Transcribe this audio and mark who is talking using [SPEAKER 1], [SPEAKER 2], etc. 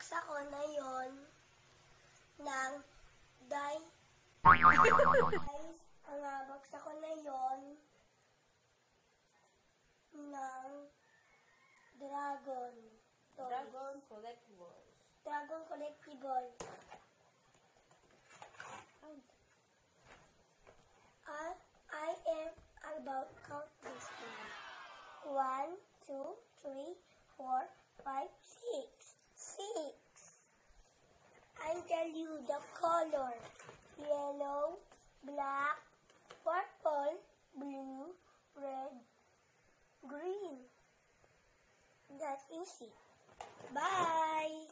[SPEAKER 1] Ang nabaksa ko na yon ng day. guys, ang nabaksa ko na yon ng dragon. toys.
[SPEAKER 2] Dragon Collectibles.
[SPEAKER 1] Dragon Collectible. I, I am about count this one. One, two, three, four, color. Yellow, black, purple, blue, red, green. That's easy. Bye!